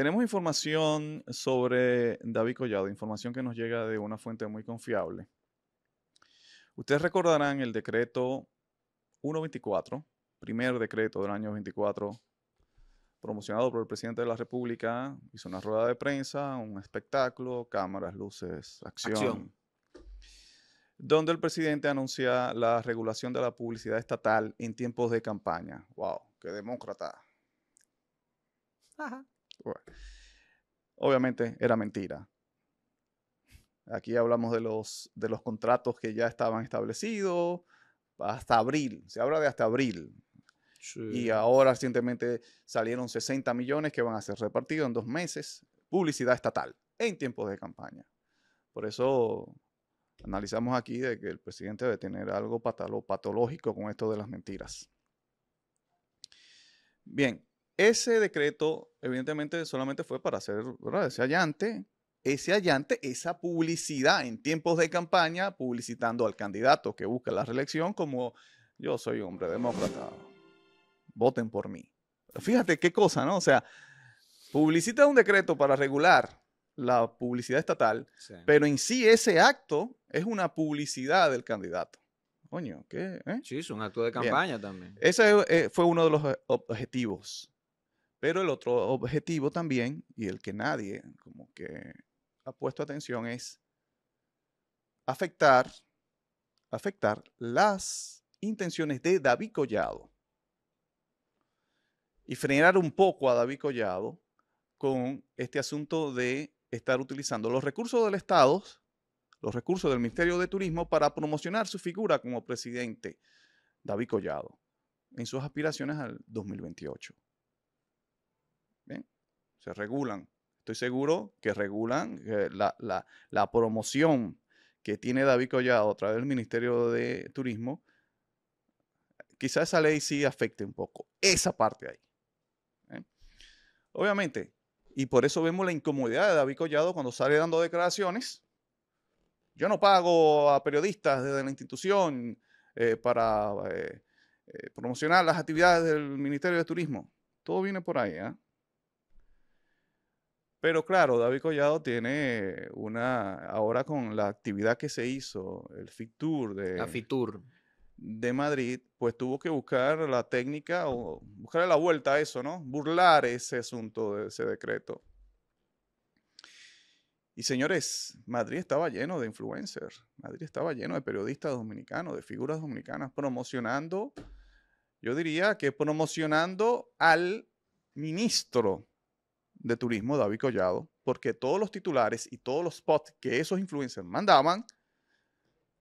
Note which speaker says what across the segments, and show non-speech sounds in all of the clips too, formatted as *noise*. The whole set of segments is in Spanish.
Speaker 1: Tenemos información sobre David Collado, información que nos llega de una fuente muy confiable. Ustedes recordarán el decreto 124, primer decreto del año 24, promocionado por el presidente de la República. Hizo una rueda de prensa, un espectáculo, cámaras, luces, acción.
Speaker 2: Acción.
Speaker 1: Donde el presidente anuncia la regulación de la publicidad estatal en tiempos de campaña. ¡Wow! ¡Qué demócrata!
Speaker 2: Ajá.
Speaker 1: Obviamente era mentira. Aquí hablamos de los, de los contratos que ya estaban establecidos hasta abril. Se habla de hasta abril. Y ahora recientemente salieron 60 millones que van a ser repartidos en dos meses. Publicidad estatal en tiempos de campaña. Por eso analizamos aquí de que el presidente debe tener algo patológico con esto de las mentiras. Bien, ese decreto evidentemente solamente fue para hacer ¿verdad? ese allante, ese allante, esa publicidad en tiempos de campaña, publicitando al candidato que busca la reelección como yo soy hombre demócrata, voten por mí. Fíjate qué cosa, ¿no? O sea, publicita un decreto para regular la publicidad estatal,
Speaker 2: Sí.
Speaker 1: pero en sí ese acto es una publicidad del candidato. Coño, ¿qué? eh?
Speaker 2: Sí, es un acto de campaña también.
Speaker 1: Ese eh, fue uno de los eh, objetivos. Pero el otro objetivo también, y el que nadie como que ha puesto atención, es afectar, afectar las intenciones de David Collado. Y frenar un poco a David Collado con este asunto de estar utilizando los recursos del Estado, los recursos del Ministerio de Turismo para promocionar su figura como presidente, David Collado, en sus aspiraciones al 2028. Se regulan. Estoy seguro que regulan eh, la, la- la promoción que tiene David Collado a través del Ministerio de Turismo. Quizás esa ley sí afecte un poco esa parte ahí. ¿eh? Obviamente, y por eso vemos la incomodidad de David Collado cuando sale dando declaraciones. Yo no pago a periodistas desde la institución eh, para promocionar las actividades del Ministerio de Turismo. Todo viene por ahí. ¿ah? Pero claro, David Collado tiene una, ahora con la actividad que se hizo, el FITUR de,
Speaker 2: La FITUR.
Speaker 1: de Madrid, pues tuvo que buscar la técnica o buscarle la vuelta a eso, ¿no? Burlar ese asunto de ese decreto. Y señores, Madrid estaba lleno de influencers, Madrid estaba lleno de periodistas dominicanos, de figuras dominicanas, promocionando, yo diría que promocionando al ministro de turismo, David Collado, porque todos los titulares y todos los spots que esos influencers mandaban,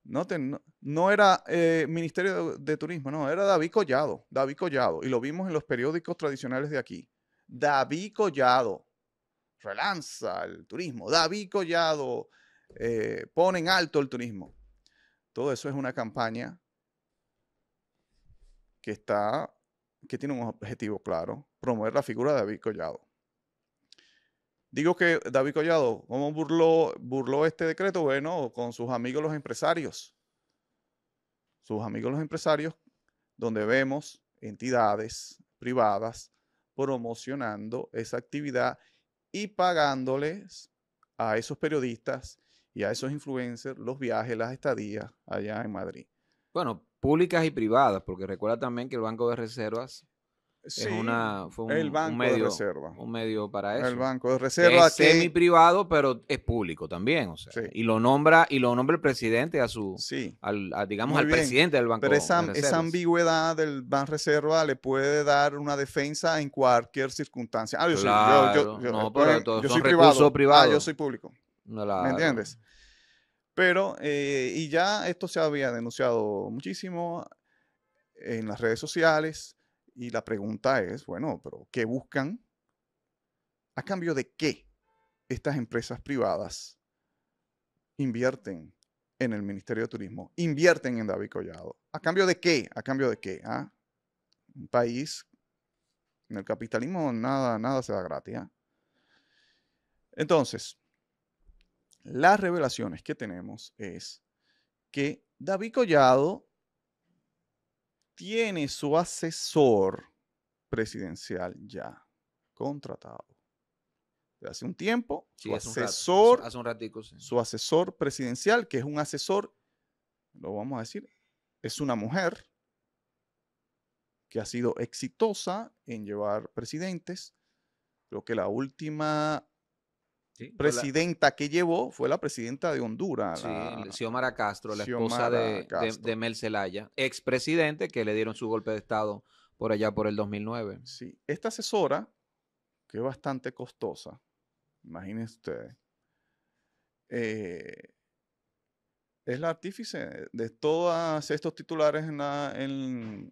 Speaker 1: no, te- no, era eh, Ministerio de, de Turismo, no, era David Collado, David Collado, y lo vimos en los periódicos tradicionales de aquí. David Collado relanza el turismo, David Collado eh, pone en alto el turismo. Todo eso es una campaña que está, que tiene un objetivo claro, promover la figura de David Collado. Digo que David Collado, ¿cómo burló, burló este decreto? Bueno, con sus amigos los empresarios. Sus amigos los empresarios, donde vemos entidades privadas promocionando esa actividad y pagándoles a esos periodistas y a esos influencers los viajes, las estadías allá en Madrid.
Speaker 2: Bueno, públicas y privadas, porque recuerda también que el Banco de Reservas
Speaker 1: Sí,
Speaker 2: es una, fue un,
Speaker 1: el
Speaker 2: un
Speaker 1: Banco de
Speaker 2: medio,
Speaker 1: Reserva.
Speaker 2: un medio para eso.
Speaker 1: El Banco de Reserva
Speaker 2: es
Speaker 1: que...
Speaker 2: semi privado, pero es público también, o sea,
Speaker 1: Sí.
Speaker 2: y lo nombra y lo nombra el presidente a su,
Speaker 1: Sí,
Speaker 2: al, a, digamos
Speaker 1: Muy
Speaker 2: al
Speaker 1: bien,
Speaker 2: presidente del Banco
Speaker 1: pero esa,
Speaker 2: de
Speaker 1: esa ambigüedad del Banco Reserva le puede dar una defensa en cualquier circunstancia. Ah, yo, soy- yo-
Speaker 2: Claro,
Speaker 1: yo- yo-
Speaker 2: no, pero todos
Speaker 1: yo soy privado. Ah, yo soy público.
Speaker 2: Claro.
Speaker 1: ¿Me entiendes? Pero, eh, y ya esto se había denunciado muchísimo en las redes sociales. Y la pregunta es, bueno, pero ¿qué buscan? ¿A cambio de qué estas empresas privadas invierten en el Ministerio de Turismo? Invierten en David Collado. ¿A cambio de qué? ¿A cambio de qué? ah? Un país, en el capitalismo nada, nada se da gratis. ¿ah? Entonces, las revelaciones que tenemos es que David Collado tiene su asesor presidencial ya contratado. hace un tiempo,
Speaker 2: Sí,
Speaker 1: su
Speaker 2: hace un rato, hace-
Speaker 1: asesor,
Speaker 2: hace un ratico, sí.
Speaker 1: su asesor presidencial, que es un asesor, lo vamos a decir, es una mujer que ha sido exitosa en llevar presidentes. Creo que la última
Speaker 2: Sí, fue la-
Speaker 1: presidenta que llevó fue la presidenta de Honduras.
Speaker 2: Sí,
Speaker 1: la-
Speaker 2: Xiomara Castro, la esposa
Speaker 1: Xiomara
Speaker 2: de, de,
Speaker 1: Castro.
Speaker 2: de Mel Zelaya, expresidente que le dieron su golpe de Estado por allá por el 2009.
Speaker 1: Sí, esta asesora, que es bastante costosa, imagínense ustedes, eh, es la artífice de todos estos titulares en la, en,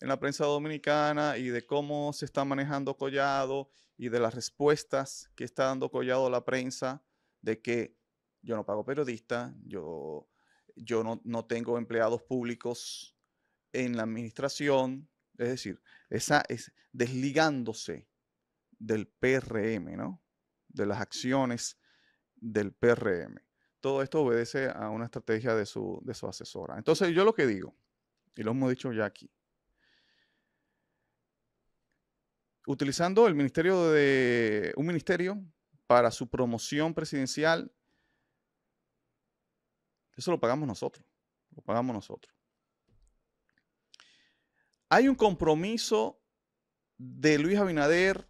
Speaker 1: en la prensa dominicana y de cómo se está manejando Collado y de las respuestas que está dando Collado a la prensa de que yo no pago periodistas, yo, yo no, no tengo empleados públicos en la administración, es decir, esa es desligándose del PRM, ¿no? De las acciones del PRM. Todo esto obedece a una estrategia de su, de su asesora. Entonces, yo lo que digo, y lo hemos dicho ya aquí, utilizando el ministerio de un ministerio para su promoción presidencial, eso lo pagamos nosotros, lo pagamos nosotros. Hay un compromiso de Luis Abinader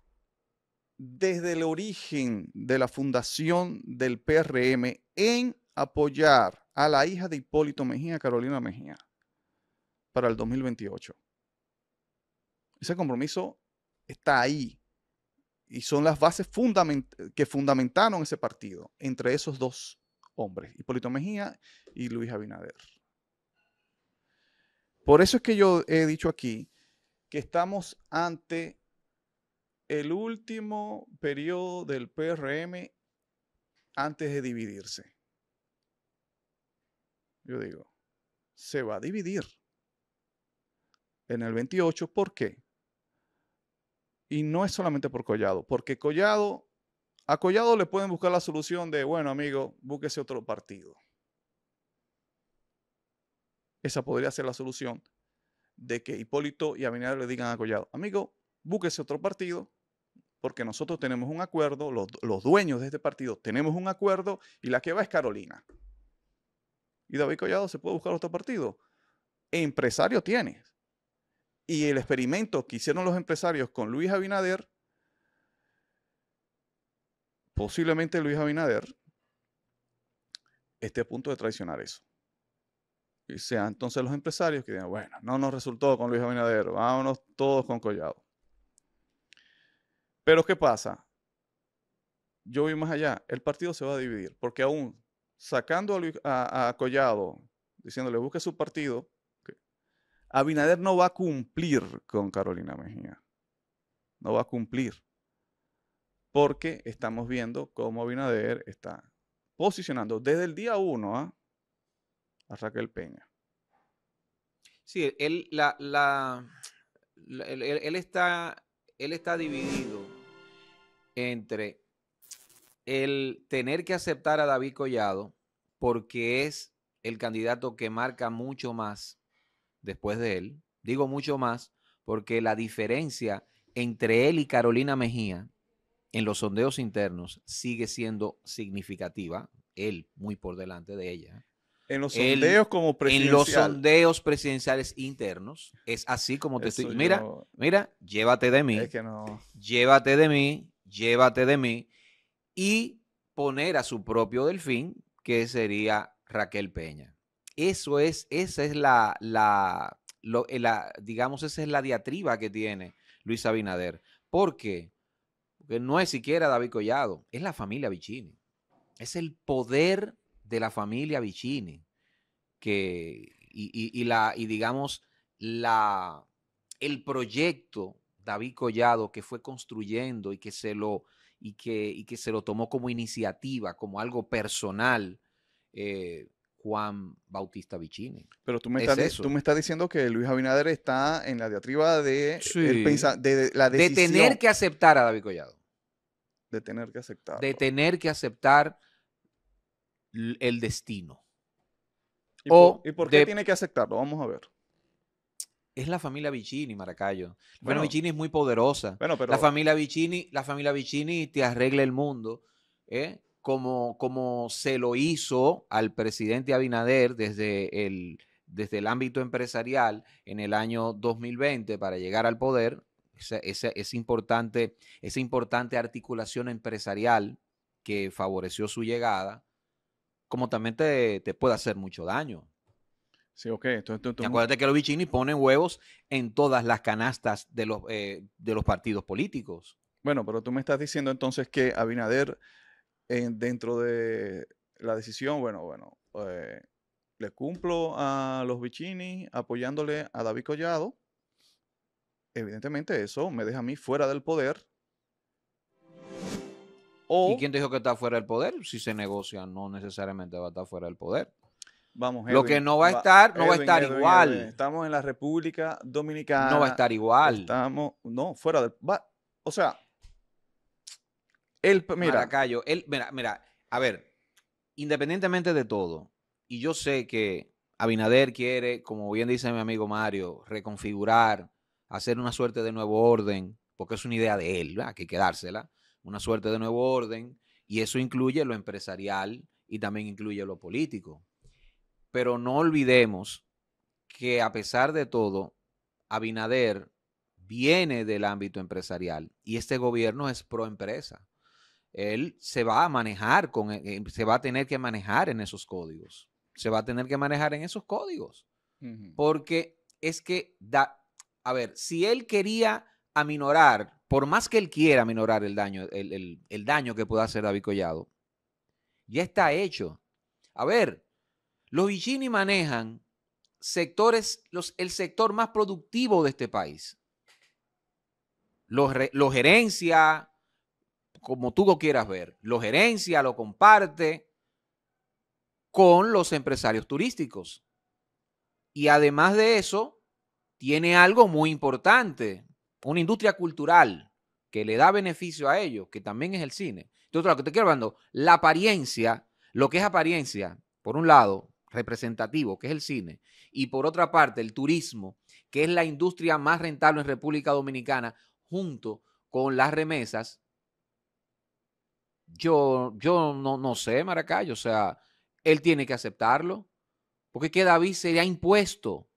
Speaker 1: desde el origen de la fundación del PRM en apoyar a la hija de Hipólito Mejía, Carolina Mejía, para el 2028. Ese compromiso está ahí y son las bases que fundamentaron ese partido entre esos dos hombres, Hipólito Mejía y Luis Abinader. Por eso es que yo he dicho aquí que estamos ante el último periodo del PRM antes de dividirse. Yo digo, se va a dividir en el 28. ¿Por qué? Y no es solamente por Collado, porque Collado, a Collado le pueden buscar la solución de, bueno, amigo, búsquese otro partido. Esa podría ser la solución de que Hipólito y Abinader le digan a Collado, amigo, búsquese otro partido, porque nosotros tenemos un acuerdo, los, los, dueños de este partido tenemos un acuerdo y la que va es Carolina. Y David Collado se puede buscar otro partido. Empresario tiene. Y el experimento que hicieron los empresarios con Luis Abinader, posiblemente Luis Abinader esté a punto de traicionar eso. Y sean entonces los empresarios que digan, bueno, no nos resultó con Luis Abinader, vámonos todos con Collado. Pero ¿qué pasa? Yo voy más allá, el partido se va a dividir, porque aún sacando a, Luis, a, a Collado, diciéndole busque su partido, Abinader no va a cumplir con Carolina Mejía. No va a cumplir. Porque estamos viendo cómo Abinader está posicionando desde el día uno a Raquel Peña.
Speaker 2: Sí, él, la, él, está, él está dividido entre el tener que aceptar a David Collado porque es el candidato que marca mucho más después de él. Digo mucho más porque la diferencia entre él y Carolina Mejía en los sondeos internos sigue siendo significativa. Él muy por delante de ella.
Speaker 1: En los sondeos como presidencial.
Speaker 2: En los sondeos presidenciales internos es así como te
Speaker 1: Eso
Speaker 2: estoy. Mira,
Speaker 1: yo-
Speaker 2: mira, llévate de mí,
Speaker 1: Es que no.
Speaker 2: llévate de mí, llévate de mí y poner a su propio delfín, que sería Raquel Peña. Eso es, esa es la, la, lo- eh, la, digamos, esa es la diatriba que tiene Luis Abinader. ¿Por qué? Porque no es siquiera David Collado, es la familia Vicini. Es el poder de la familia Vicini. Que, y, y- la, y digamos, la, el proyecto David Collado que fue construyendo y que se lo, y que, y que se lo tomó como iniciativa, como algo personal, eh, Juan Bautista Vicini.
Speaker 1: Pero tú me,
Speaker 2: Es
Speaker 1: estás, di-
Speaker 2: eso.
Speaker 1: tú me estás diciendo que Luis Abinader está en la diatriba de, el
Speaker 2: Sí.
Speaker 1: pensa- de, de la
Speaker 2: De
Speaker 1: decisión
Speaker 2: tener que aceptar a David Collado.
Speaker 1: de tener que aceptar.
Speaker 2: de tener que aceptar el destino.
Speaker 1: ¿Y por,
Speaker 2: o
Speaker 1: y por qué
Speaker 2: de-
Speaker 1: tiene que aceptarlo? Vamos a ver.
Speaker 2: es la familia Vicini, Maracayo.
Speaker 1: Bueno.
Speaker 2: Vicini es muy poderosa.
Speaker 1: Bueno, pero
Speaker 2: La familia Vicini, la familia Vicini te arregla el mundo, ¿eh? Como, como se lo hizo al presidente Abinader desde el, desde el ámbito empresarial en el año 2020 para llegar al poder. Esa, esa- esa importante, esa importante articulación empresarial que favoreció su llegada, como también te, te puede hacer mucho daño.
Speaker 1: sí, ok. Entonces, tú- tú-
Speaker 2: Y acuérdate que los Vicini ponen huevos en todas las canastas de los, eh, de los partidos políticos.
Speaker 1: Bueno, pero tú me estás diciendo entonces que Abinader, en- dentro de la decisión, bueno, bueno, eh, le cumplo a los Vicini apoyándole a David Collado. Evidentemente eso me deja a mí fuera del poder. O,
Speaker 2: ¿Y quién dijo que está fuera del poder? Si se negocia, no necesariamente va a estar fuera del poder.
Speaker 1: vamos,
Speaker 2: lo que no va a estar, no va a estar
Speaker 1: Edwin,
Speaker 2: igual.
Speaker 1: Edwin, Estamos en la República Dominicana.
Speaker 2: no va a estar igual.
Speaker 1: Estamos, no, fuera del, va- o sea, el, mira,
Speaker 2: él, mira, mira, a ver, independientemente de todo, y yo sé que Abinader quiere, como bien dice mi amigo Mario, reconfigurar, hacer una suerte de nuevo orden, porque es una idea de él, ¿verdad? que hay que dársela, una suerte de nuevo orden, y eso incluye lo empresarial y también incluye lo político. Pero no olvidemos que a pesar de todo, Abinader viene del ámbito empresarial y este gobierno es pro empresa. Él se va a manejar con, eh, se va a tener que manejar en esos códigos. Se va a tener que manejar en esos códigos. Porque es que da, a ver, si él quería aminorar, por más que él quiera aminorar el daño, el, el- el daño que pueda hacer David Collado, ya está hecho. A ver, los Vicini manejan sectores, los, el sector más productivo de este país. Lo, re- lo gerencia, como tú lo quieras ver, lo gerencia, lo comparte con los empresarios turísticos. Y además de eso, tiene algo muy importante, una industria cultural que le da beneficio a ellos, que también es el cine. Entonces, lo que te quiero hablando, la apariencia, lo que es apariencia, por un lado, representativo, que es el cine, y por otra parte, el turismo, que es la industria más rentable en República Dominicana, junto con las remesas, yo, yo no, no sé, Maracayo, o sea, él tiene que aceptarlo, porque que David sería impuesto.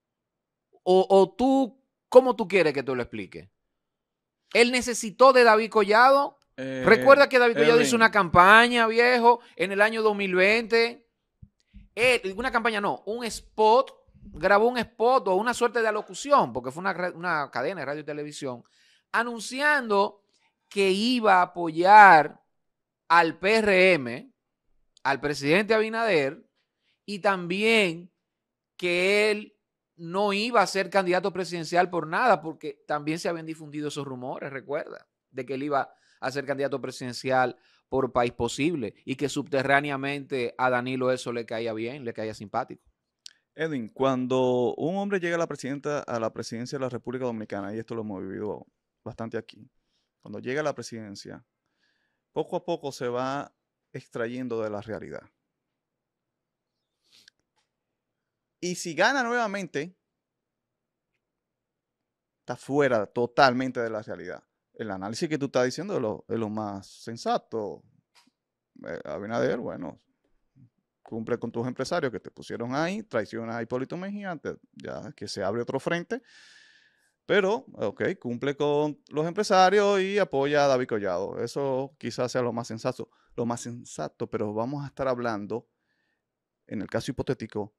Speaker 2: O, o tú, ¿cómo tú quieres que te lo explique? Él necesitó de David Collado.
Speaker 1: Eh,
Speaker 2: Recuerda que David Collado hizo una campaña, viejo, en el año 2020. Él- una campaña no, un spot, grabó un spot o una suerte de alocución, porque fue una, una cadena de radio y televisión, anunciando que iba a apoyar al PRM, al presidente Abinader, y también que él no iba a ser candidato presidencial por nada, porque también se habían difundido esos rumores, recuerda, de que él iba a ser candidato presidencial por país posible y que subterráneamente a Danilo eso le caía bien, le caía simpático.
Speaker 1: Edwin, cuando un hombre llega a la, presidenta, a la presidencia de la República Dominicana, y esto lo hemos vivido bastante aquí, cuando llega a la presidencia, poco a poco se va extrayendo de la realidad. Y si gana nuevamente, está fuera totalmente de la realidad. El análisis que tú estás diciendo es lo, más sensato. Eh, Abinader, bueno, cumple con tus empresarios que te pusieron ahí, traicionas a Hipólito Mejía, antes ya que se abre otro frente. Pero, ok, cumple con los empresarios y apoya a David Collado. Eso quizás sea lo más sensato. Lo más sensato, pero vamos a estar hablando, en el caso hipotético,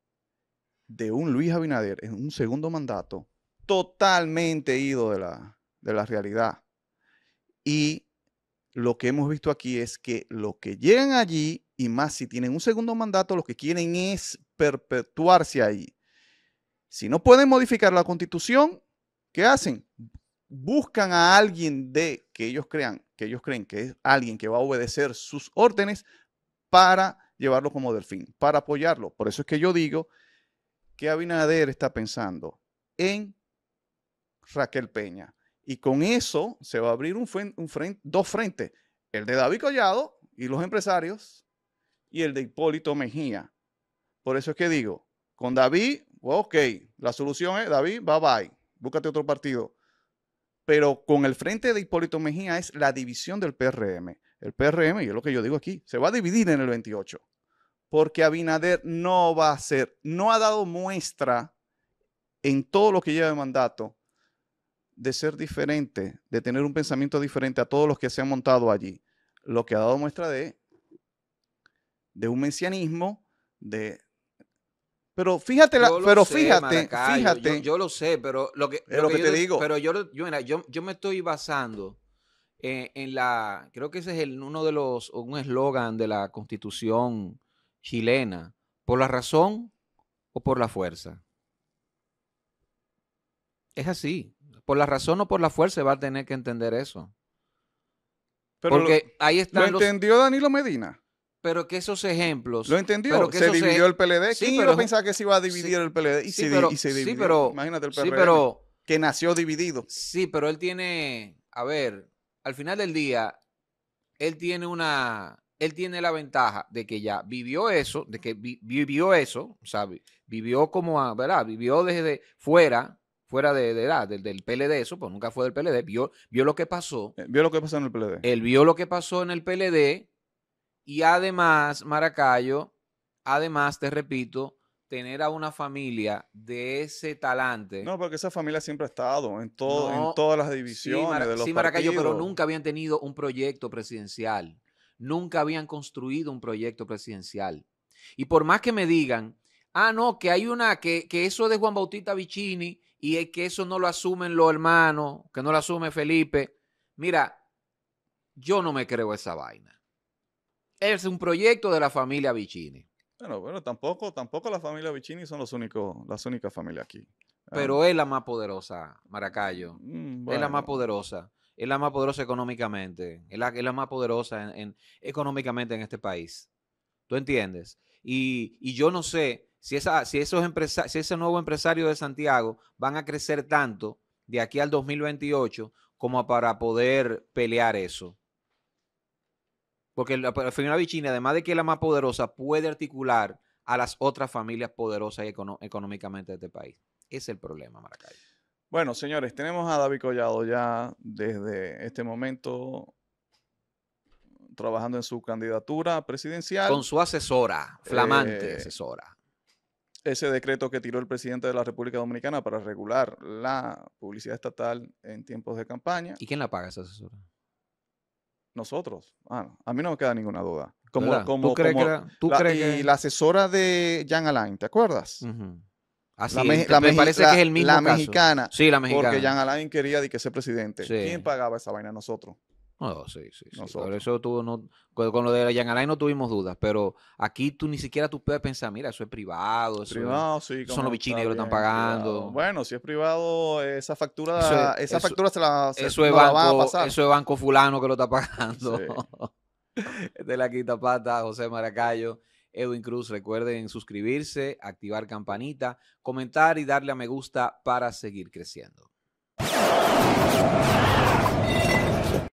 Speaker 1: de un Luis Abinader en un segundo mandato totalmente ido de la, de la realidad. Y lo que hemos visto aquí es que los que llegan allí, y más si tienen un segundo mandato, lo que quieren es perpetuarse ahí. Si no pueden modificar la constitución, ¿qué hacen? Buscan a alguien de que ellos crean, que ellos creen que es alguien que va a obedecer sus órdenes para llevarlo como delfín, para apoyarlo. Por eso es que yo digo que Abinader está pensando en Raquel Peña. Y con eso se va a abrir un fren- un fren- dos frentes, el de David Collado y los empresarios y el de Hipólito Mejía. Por eso es que digo, con David, ok, la solución es David, bye bye. Búscate otro partido. Pero con el frente de Hipólito Mejía es la división del PRM. El PRM, y es lo que yo digo aquí, se va a dividir en el 28. Porque Abinader no va a ser, no ha dado muestra en todo lo que lleva de mandato de ser diferente, de tener un pensamiento diferente a todos los que se han montado allí. Lo que ha dado muestra de, de un mesianismo, de... Pero fíjate, la, pero
Speaker 2: sé,
Speaker 1: fíjate, fíjate.
Speaker 2: Yo, yo, lo sé, pero lo que,
Speaker 1: lo que
Speaker 2: yo
Speaker 1: te digo.
Speaker 2: Pero yo, yo, mira, yo, yo me estoy basando en, en la, creo que ese es el, uno de los, un eslogan de la constitución chilena, por la razón o por la fuerza. Es así. Por la razón o por la fuerza va a tener que entender eso.
Speaker 1: pero lo-
Speaker 2: Porque ahí
Speaker 1: lo,
Speaker 2: están los.
Speaker 1: entendió Danilo Medina.
Speaker 2: Pero que esos ejemplos.
Speaker 1: Lo entendió.
Speaker 2: pero que
Speaker 1: se dividió el PLD.
Speaker 2: Sí,
Speaker 1: ¿Quién
Speaker 2: pero-
Speaker 1: iba a pensar que se iba a dividir
Speaker 2: sí,
Speaker 1: el PLD? Y,
Speaker 2: sí,
Speaker 1: se,
Speaker 2: pero-
Speaker 1: y se
Speaker 2: sí,
Speaker 1: dividió.
Speaker 2: pero-
Speaker 1: Imagínate el
Speaker 2: Sí,
Speaker 1: PRM,
Speaker 2: pero.
Speaker 1: que nació dividido.
Speaker 2: Sí, pero él tiene, a ver, al final del día, él tiene una, él tiene la ventaja de que ya vivió eso, de que vi- vivió eso, o sea, vi- vivió como, a- ¿verdad? Vivió desde fuera, fuera de, de edad, del, del PLD, eso, pues nunca fue del PLD, vio, vio lo que pasó,
Speaker 1: Eh, ¿Vio lo que pasó en el PLD?
Speaker 2: él vio lo que pasó en el PLD y además, Maracayo, además, te repito, tener a una familia de ese talante.
Speaker 1: No, porque esa familia siempre ha estado en, todo,
Speaker 2: No,
Speaker 1: en todas las
Speaker 2: Sí,
Speaker 1: divisiones
Speaker 2: Mara-
Speaker 1: de los
Speaker 2: sí, Maracayo, pero nunca habían tenido un proyecto presidencial. Nunca habían construido un proyecto presidencial. Y por más que me digan, ah, no, que hay una, que, que eso de Juan Bautista Vicini y es que eso no lo asumen los hermanos, que no lo asume Felipe. Mira, yo no me creo esa vaina. Es un proyecto de la familia Vicini.
Speaker 1: Bueno, bueno, tampoco, tampoco la familia Vicini son los únicos, las únicas familias aquí. Ah,
Speaker 2: Pero es la más poderosa, Maracayo.
Speaker 1: mm,
Speaker 2: Es la más poderosa. Es la más poderosa económicamente. Es la, es la más poderosa en, en- económicamente en este país. ¿Tú entiendes? Y, y yo no sé si, esa, si, esos empresa- si ese nuevo empresario de Santiago van a crecer tanto de aquí al 2028 como para poder pelear eso. Porque la, la familia Vicini, además de que es la más poderosa, puede articular a las otras familias poderosas y econo- económicamente de este país. Ese es el problema, Maracay.
Speaker 1: Bueno, señores, tenemos a David Collado ya desde este momento trabajando en su candidatura presidencial.
Speaker 2: Con su asesora, flamante
Speaker 1: Eh,
Speaker 2: asesora.
Speaker 1: ese decreto que tiró el presidente de la República Dominicana para regular la publicidad estatal en tiempos de campaña.
Speaker 2: ¿Y quién la paga esa asesora?
Speaker 1: Nosotros. Ah, a mí no me queda ninguna duda. Como,
Speaker 2: ¿Tú crees
Speaker 1: como
Speaker 2: que la- tú
Speaker 1: la-
Speaker 2: crees
Speaker 1: y
Speaker 2: que-
Speaker 1: la asesora de Jan Alain, ¿te acuerdas?
Speaker 2: Así,
Speaker 1: la, me- la
Speaker 2: parece
Speaker 1: la-
Speaker 2: que es el mismo
Speaker 1: la
Speaker 2: caso.
Speaker 1: mexicana.
Speaker 2: Sí, la mexicana.
Speaker 1: Porque Jan Alain quería de que ser presidente.
Speaker 2: Sí.
Speaker 1: ¿Quién pagaba esa vaina? Nosotros.
Speaker 2: No, sí, sí, sí. Por eso tú no, con, lo de la Yan Alain no tuvimos dudas, pero aquí tú ni siquiera tú puedes pensar, mira, eso es privado, eso es-
Speaker 1: Privado, sí.
Speaker 2: son los bichinis
Speaker 1: está
Speaker 2: que lo están pagando.
Speaker 1: privado. Bueno, si es privado, esa factura,
Speaker 2: Eso es-
Speaker 1: esa
Speaker 2: eso-
Speaker 1: factura se la, se-
Speaker 2: eso es
Speaker 1: no la van a
Speaker 2: banco,
Speaker 1: pasar.
Speaker 2: eso es banco fulano que lo está pagando.
Speaker 1: Sí. *laughs*
Speaker 2: de la quinta pata, José Maracayo, Edwin Cruz. Recuerden suscribirse, activar campanita, comentar y darle a me gusta para seguir creciendo.